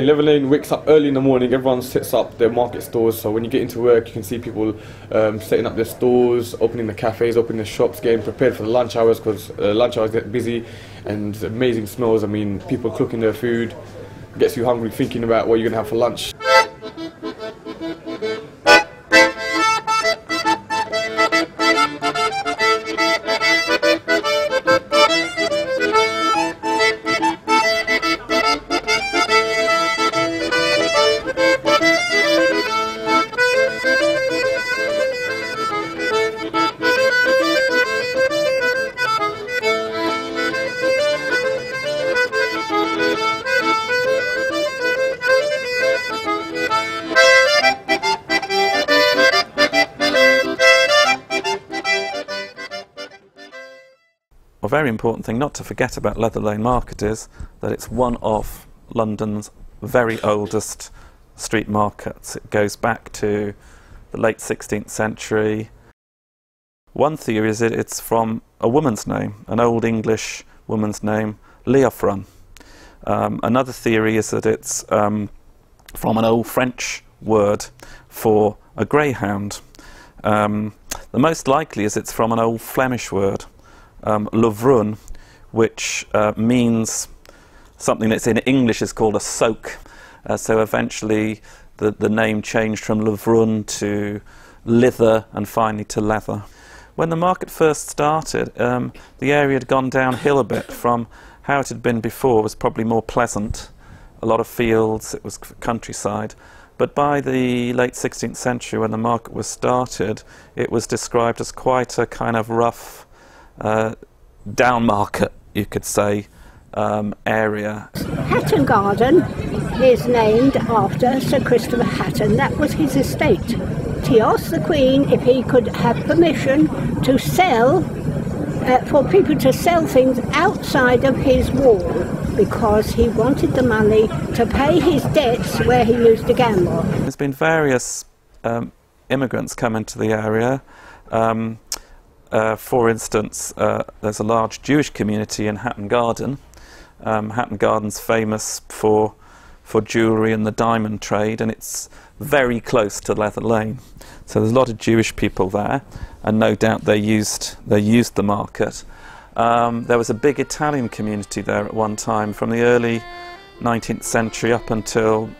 Leather Lane wakes up early in the morning, everyone sets up their market stores. So when you get into work, you can see people um, setting up their stores, opening the cafes, opening the shops, getting prepared for the lunch hours because uh, lunch hours get busy and amazing smells. I mean, people cooking their food gets you hungry thinking about what you're going to have for lunch. Very important thing not to forget about Leather Lane Market is that it's one of London's very oldest street markets. It goes back to the late 16th century. One theory is that it's from a woman's name, an Old English woman's name, Leofrun. Um, another theory is that it's um, from an Old French word for a greyhound. Um, the most likely is it's from an Old Flemish word um, Lovrun, which uh, means something that's in English is called a soak. Uh, so eventually the, the name changed from Lovrun to Lither and finally to Leather. When the market first started, um, the area had gone downhill a bit from how it had been before. It was probably more pleasant, a lot of fields, it was countryside. But by the late 16th century, when the market was started, it was described as quite a kind of rough, uh, down market, you could say, um, area. Hatton Garden is named after Sir Christopher Hatton. That was his estate. He asked the Queen if he could have permission to sell, uh, for people to sell things outside of his wall because he wanted the money to pay his debts where he used to gamble. There's been various um, immigrants come into the area. Um, uh, for instance, uh, there's a large Jewish community in Hatton Garden. Um, Hatton Garden's famous for for jewellery and the diamond trade, and it's very close to Leather Lane. So there's a lot of Jewish people there, and no doubt they used they used the market. Um, there was a big Italian community there at one time, from the early 19th century up until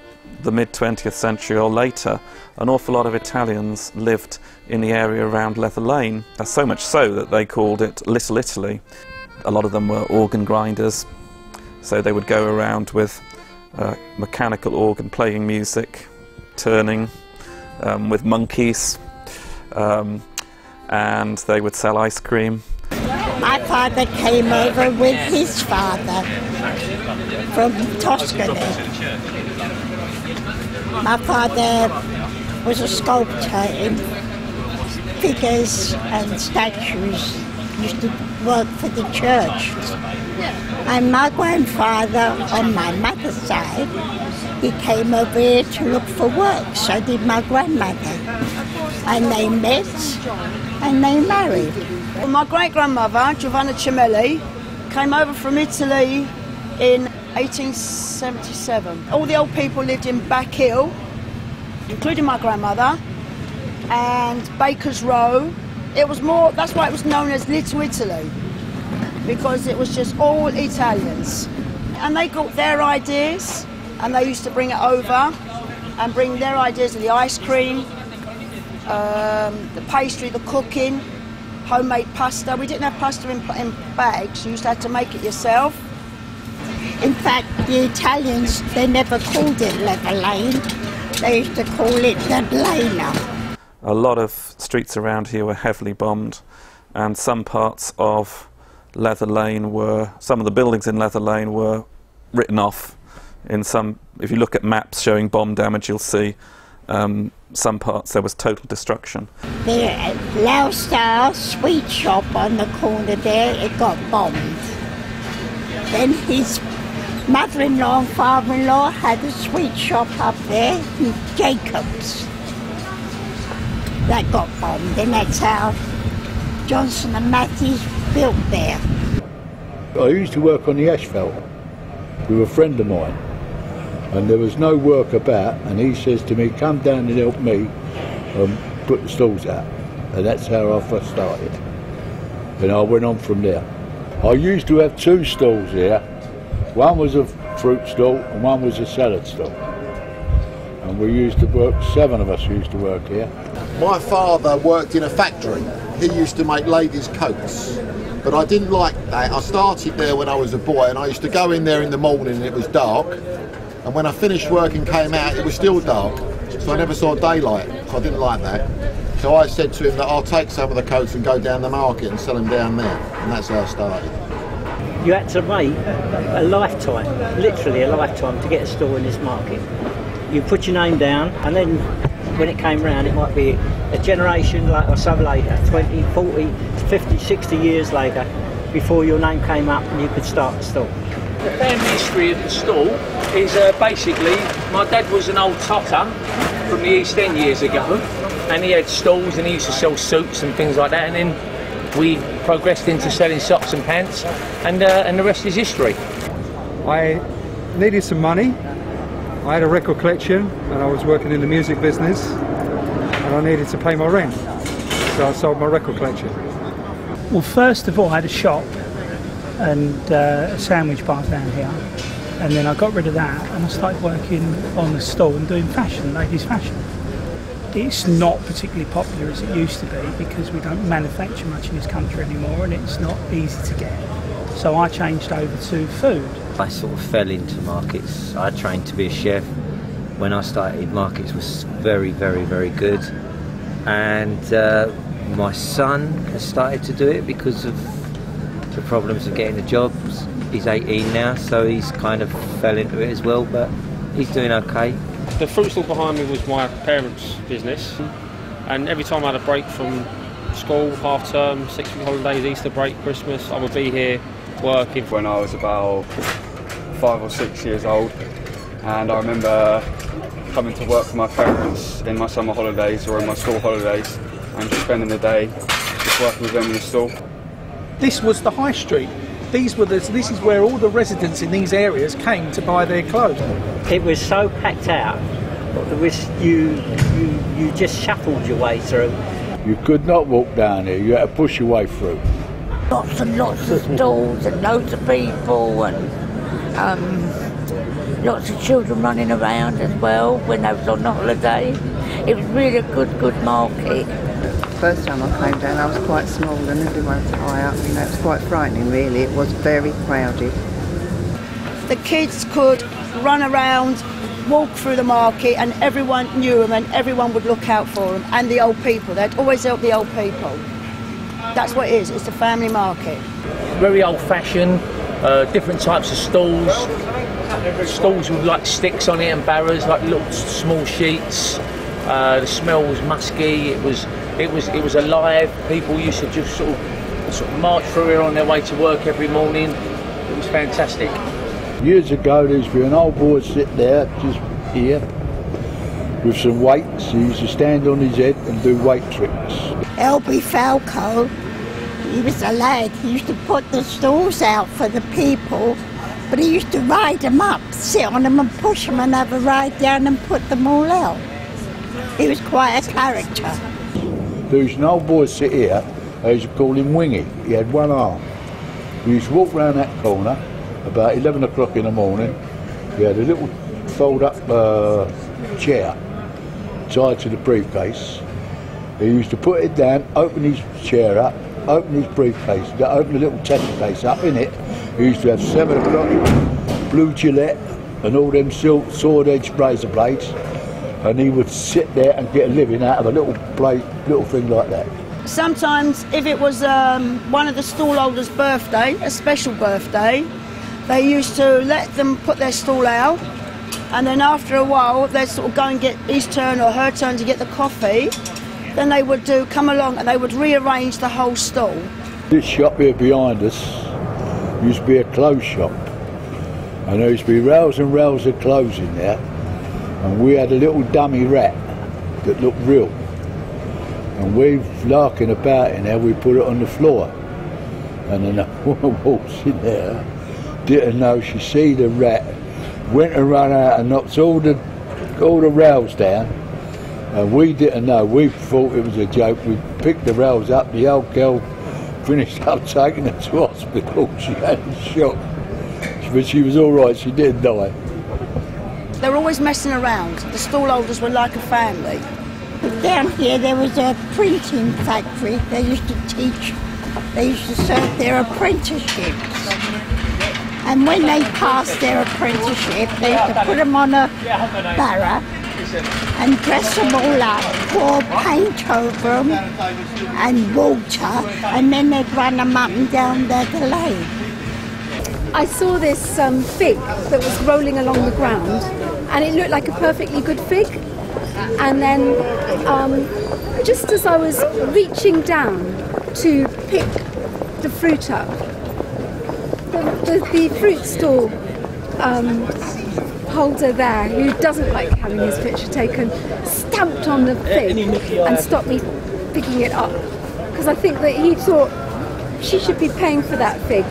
the mid 20th century or later, an awful lot of Italians lived in the area around Leather Lane. So much so that they called it Little Italy. A lot of them were organ grinders, so they would go around with a mechanical organ playing music, turning um, with monkeys, um, and they would sell ice cream. My father came over with his father from Tuscany my father was a sculptor in figures and statues. Used to work for the church. And my grandfather, on my mother's side, he came over here to look for work. So did my grandmother. And they met and they married. Well, my great grandmother, Giovanna Cimelli, came over from Italy in 1877. All the old people lived in Back Hill, including my grandmother, and Baker's Row. It was more, that's why it was known as Little Italy, because it was just all Italians. And they got their ideas, and they used to bring it over and bring their ideas of the ice cream, um, the pastry, the cooking, homemade pasta. We didn't have pasta in, in bags, you used to have to make it yourself. In fact, the Italians, they never called it Leather Lane. They used to call it the Lane. A lot of streets around here were heavily bombed, and some parts of Leather Lane were, some of the buildings in Leather Lane were written off. In some, if you look at maps showing bomb damage, you'll see um, some parts there was total destruction. The Laustar sweet shop on the corner there, it got bombed. Then his mother-in-law and father-in-law had a sweet shop up there in Jacobs. That got bombed and that's how Johnson and Matthews built there. I used to work on the asphalt with a friend of mine and there was no work about, and he says to me, come down and help me um, put the stalls out. And that's how I first started. And I went on from there. I used to have two stalls here. One was a fruit stall and one was a salad stall. And we used to work, seven of us used to work here. My father worked in a factory. He used to make ladies' coats. But I didn't like that. I started there when I was a boy and I used to go in there in the morning and it was dark. And when I finished work and came out, it was still dark. So I never saw daylight. So I didn't like that. So I said to him that I'll take some of the coats and go down the market and sell them down there. And that's how I started. You had to wait a lifetime, literally a lifetime, to get a stall in this market. You put your name down, and then when it came round, it might be a generation or so later, 20, 40, 50, 60 years later, before your name came up and you could start the stall. The family history of the stall is uh, basically my dad was an old totter from the East End years ago, and he had stalls and he used to sell suits and things like that, and then we progressed into selling socks and pants, and uh, and the rest is history. I needed some money. I had a record collection and I was working in the music business and I needed to pay my rent. So I sold my record collection. Well, first of all, I had a shop and uh, a sandwich bar down here. And then I got rid of that and I started working on the store and doing fashion, ladies' fashion. It's not particularly popular as it used to be because we don't manufacture much in this country anymore and it's not easy to get. So I changed over to food. I sort of fell into markets. I trained to be a chef. When I started, markets was very, very, very good. And uh, my son has started to do it because of the problems of getting a job. He's 18 now, so he's kind of fell into it as well, but he's doing okay. The fruit stall behind me was my parents' business, and every time I had a break from school, half term, six week holidays, Easter break, Christmas, I would be here working. When I was about five or six years old, and I remember coming to work for my parents in my summer holidays or in my school holidays and just spending the day just working with them in the store. This was the high street. These were the, this is where all the residents in these areas came to buy their clothes. It was so packed out. It was you, you, you just shuffled your way through. You could not walk down here, you had to push your way through. Lots and lots of stalls and loads of people and um, lots of children running around as well when they was on holiday. It was really a good, good market. First time I came down, I was quite small and everyone was high up. You know, it was quite frightening, really. It was very crowded. The kids could run around, walk through the market, and everyone knew them, and everyone would look out for them. And the old people, they'd always help the old people. That's what it is. It's a family market. Very old-fashioned, uh, different types of stalls. Stalls with like sticks on it and barrows, like little small sheets. Uh, the smell was musky. It was, it was, it was alive. People used to just sort of, sort of march through here on their way to work every morning. It was fantastic. Years ago, there used to be an old boy sitting there, just here, with some weights. He used to stand on his head and do weight tricks. Elby Falco, he was a lad. He used to put the stalls out for the people, but he used to ride them up, sit on them and push them and have a ride down and put them all out. He was quite a character. There was an old boy sitting here, I used to call him Wingy. He had one arm. We used to walk round that corner about 11 o'clock in the morning. He had a little fold up uh, chair tied to the briefcase. He used to put it down, open his chair up, open his briefcase, open the little tackle case up in it. He used to have 7 o'clock, blue Gillette, and all them silk sword edge razor blades. And he would sit there and get a living out of a little little thing like that. Sometimes, if it was um, one of the stallholders' birthday, a special birthday, they used to let them put their stall out, and then after a while, they'd sort of go and get his turn or her turn to get the coffee. Then they would do come along and they would rearrange the whole stall. This shop here behind us used to be a clothes shop, and there used to be rails and rails of clothes in there, and we had a little dummy rat that looked real. And we larking about in there, we put it on the floor. And then a woman walks in there, didn't know she see the rat, went and ran out and knocked all the all the rails down. And we didn't know. We thought it was a joke. We picked the rails up. The old girl finished up taking her to hospital. She had a shock, but she was all right. She didn't die. They were always messing around. The stallholders were like a family. Down here there was a printing factory. They used to teach, they used to serve their apprenticeships. And when they pass their apprenticeship, they used to put them on a barrow and dress them all up, pour paint over them and water, and then they'd run them up and down the, the lane. I saw this um, fig that was rolling along the ground, and it looked like a perfectly good fig. And then, um, just as I was reaching down to pick the fruit up, the, the, fruit stall um, holder there, who doesn't like having his picture taken, stamped on the fig and stopped me picking it up because I think that he thought she should be paying for that fig.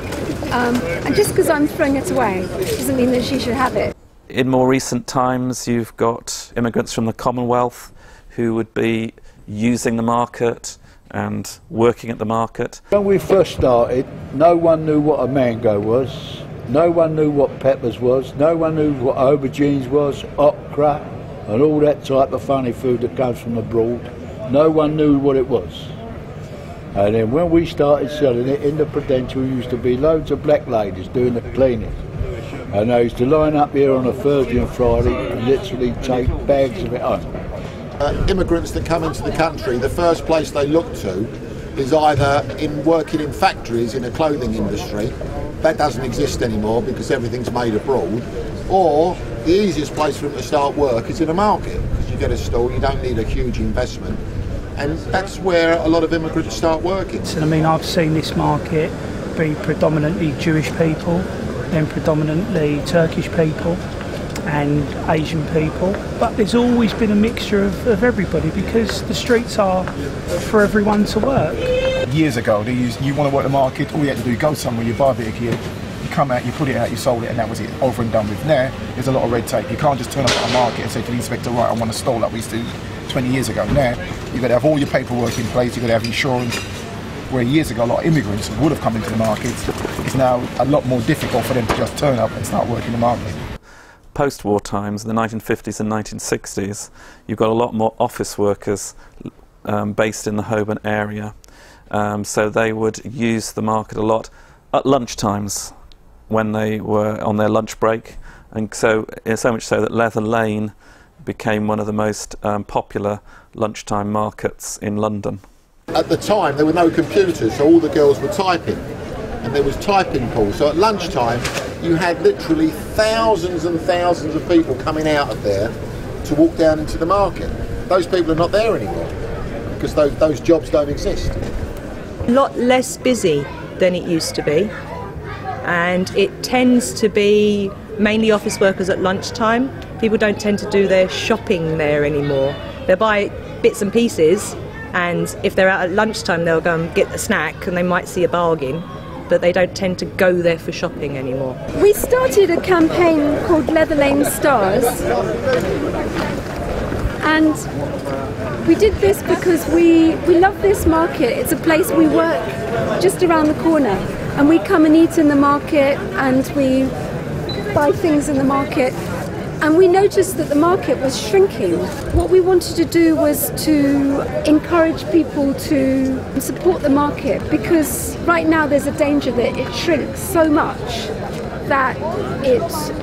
Um, and just because I'm throwing it away doesn't mean that she should have it. In more recent times, you've got immigrants from the Commonwealth who would be using the market and working at the market. When we first started, no one knew what a mango was. No one knew what peppers was. No one knew what aubergines was, okra, and all that type of funny food that comes from abroad. No one knew what it was. And then when we started selling it in the Prudential, used to be loads of black ladies doing the cleaning. And they used to line up here on a Thursday and Friday and literally take bags of it home. Uh, immigrants that come into the country, the first place they look to is either in working in factories in a clothing industry. That doesn't exist anymore because everything's made abroad. Or the easiest place for them to start work is in a market because you get a store, you don't need a huge investment. And that's where a lot of immigrants start working. I mean, I've seen this market be predominantly Jewish people, then predominantly Turkish people, and Asian people. But there's always been a mixture of, of everybody because the streets are for everyone to work. Years ago, they used, you want to work the market, all you had to do, go somewhere, you buy a bit of gear, you come out, you put it out, you sold it, and that was it, over and done with. Now, there's a lot of red tape. You can't just turn up at a market and say to the inspector, right, I want to stall like we used to 20 years ago. Now, you've got to have all your paperwork in place, you've got to have insurance. Where years ago, a lot of immigrants would have come into the market, it's now a lot more difficult for them to just turn up and start working the market. Post-war times, the 1950s and 1960s, you've got a lot more office workers um, based in the Holborn area. Um, so they would use the market a lot at lunch times when they were on their lunch break. And so, so much so that Leather Lane became one of the most um, popular lunchtime markets in London. At the time, there were no computers, so all the girls were typing, and there was typing pools. So at lunchtime, you had literally thousands and thousands of people coming out of there to walk down into the market. Those people are not there anymore because those, those jobs don't exist. A lot less busy than it used to be, and it tends to be mainly office workers at lunchtime. People don't tend to do their shopping there anymore. They buy bits and pieces, and if they're out at lunchtime, they'll go and get a snack and they might see a bargain, but they don't tend to go there for shopping anymore. We started a campaign called Leather Lane Stars, and we did this because we, we love this market. It's a place we work just around the corner, and we come and eat in the market and we buy things in the market. And we noticed that the market was shrinking. What we wanted to do was to encourage people to support the market because right now there's a danger that it shrinks so much that it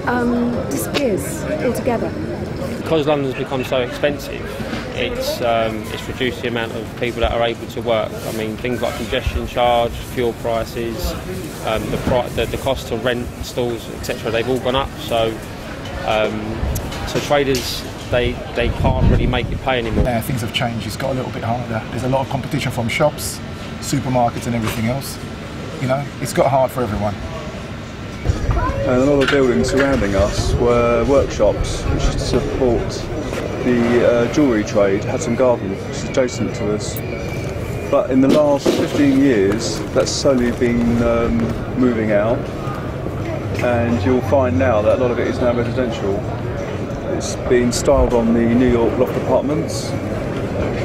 um, disappears altogether. Because London's become so expensive, it's um, it's reduced the amount of people that are able to work. I mean, things like congestion charge, fuel prices, um, the, the the cost to rent stalls, etc. They've all gone up. So um, so traders they they can't really make it pay anymore. Now things have changed. It's got a little bit harder. There's a lot of competition from shops, supermarkets, and everything else. You know, it's got hard for everyone. And a lot of buildings surrounding us were workshops which support the uh, jewellery trade, Hatton Garden, which is adjacent to us. But in the last 15 years, that's slowly been um, moving out. And you'll find now that a lot of it is now residential. It's been styled on the New York loft apartments,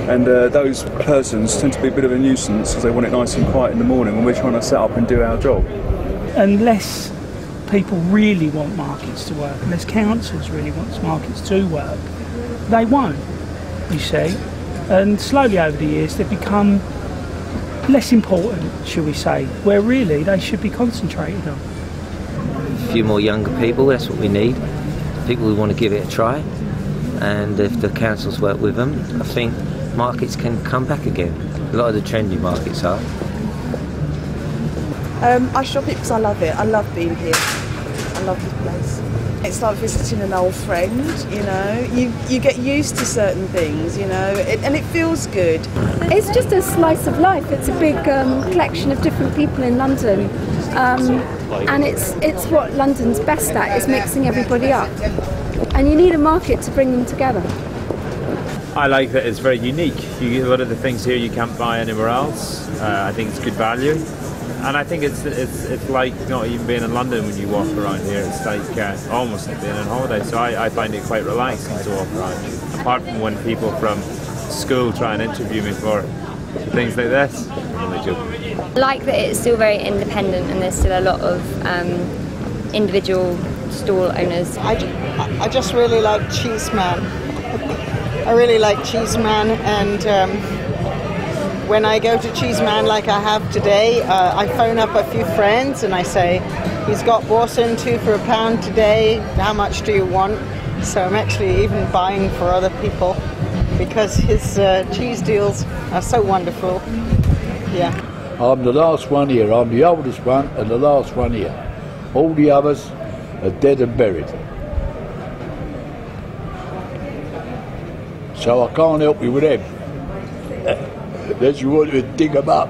and uh, those persons tend to be a bit of a nuisance because they want it nice and quiet in the morning when we're trying to set up and do our job. Unless people really want markets to work, unless councils really want markets to work, they won't, you see. And slowly over the years, they've become less important, shall we say, where really they should be concentrated on. Few more younger people, that's what we need. People who want to give it a try. And if the councils work with them, I think markets can come back again. A lot of the trendy markets are. Um, I shop it because I love it. I love being here. I love. It's like visiting an old friend, you know. You you get used to certain things, you know, it, and it feels good. It's just a slice of life. It's a big um, collection of different people in London, um, and it's it's what London's best at is mixing everybody up. And you need a market to bring them together. I like that it's very unique. You a lot of the things here you can't buy anywhere else. Uh, I think it's good value, and I think it's it's it's like not even being in London when you walk around here. It's like uh, almost like being on holiday. So I, I find it quite relaxing to walk around. Apart from when people from school try and interview me for things like this. I'm only joking. I like that it's still very independent and there's still a lot of um, individual stall owners. I, I just really like Cheeseman. I really like Cheeseman, and um, when I go to Cheeseman like I have today, uh, I phone up a few friends and I say, he's got Boursin two for a pound today, how much do you want? So I'm actually even buying for other people because his uh, cheese deals are so wonderful. Yeah. I'm the last one here. I'm the oldest one and the last one here. All the others are dead and buried. So I can't help you with them. Unless you want think up.